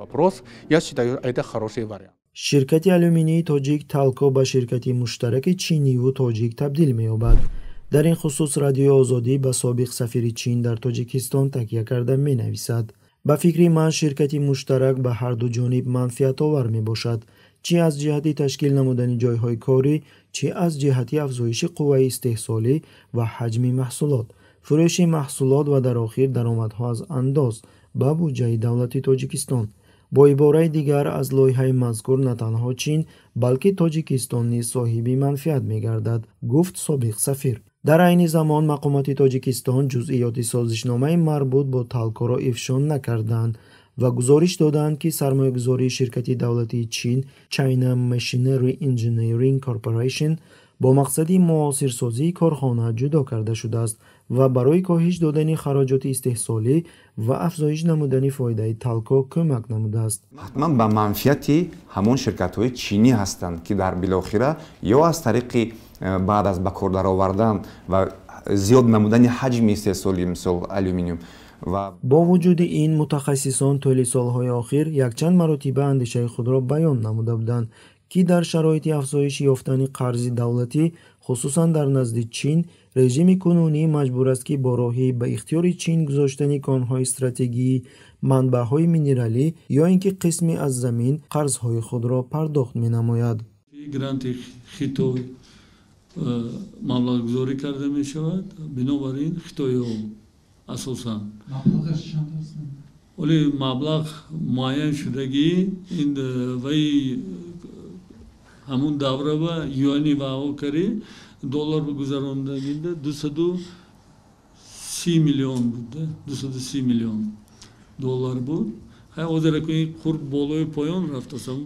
вопрос я считаю это хороший вариант. Ширкати алюминии тоҷик талко ба ширкати муштараки чиниву тоҷик табдил меёбад. Дар ин хусус радиои озодӣ ба собиқ сафири чин дар тоҷикистон такя карда менависад. Ба фикри ман ширкати муштарак ба ҳарду ҷониб манфиатовар мебошад. Чӣ аз ҷиҳати ташкил намудани ҷойҳои корӣ чӣ аз ҷиҳати афзоиши қувваи истеҳсолӣ ва ҳаҷми маҳсулот. Фурӯши маҳсулот ва дар охир даромадҳо аз андоз ба буҷаи давлати тоҷикистон бо ибораи дигар аз лоиҳаи мазкур на танҳо чин балки тоҷикистон низ соҳиби манфиат мегардад гуфт собиқ сафир. Дар айни замон мақомоти тоҷикистон ҷузъиёти созишномаи марбут бо талкоро ифшо накарданд ва гузориш доданд ки сармоягузории ширкати давлатии чин china machinery engineering corporation бо мақсади муосирсозии корхона ҷудо карда шудааст ва барои коҳиш додани хароҷоти истеҳсолӣ ва афзоиш намудани фоидаи талко кӯмак намудааст. Ҳатман ба манфиати ҳамон ширкатҳои чинӣ ҳастанд ки дар билохира ё аз тариқи э, баъд аз ба кор даровардан ва зиёд намудани ҳаҷми истеҳсоли мисол алюминиум ва бо вуҷуди ин мутахассисон тӯли солҳои охир якчанд маротиба андешаи худро баён намуда буданд ки дар шароити афзоиши ёфтани қарзи давлатӣ хусусан дар назди чин режими кунунӣ маҷбур аст ки бо роҳи ба ихтиёри чин гузоштани конҳои стратегии манбаъҳои минералӣ ё ин ки қисме аз замин қарзҳои худро пардохт менамояд. Гранти хитой э, маблағгузорӣ карда мешавад. Бинобар ин хитоиҳо асосан оле маблағ муайян шудагӣ ин ваи ҳамун давра ва юани вао карӣ доллар гузарондагида дусаду си миллион буд дусаду си миллион доллар буд. Ҳозираки хурд болои поён рафтасам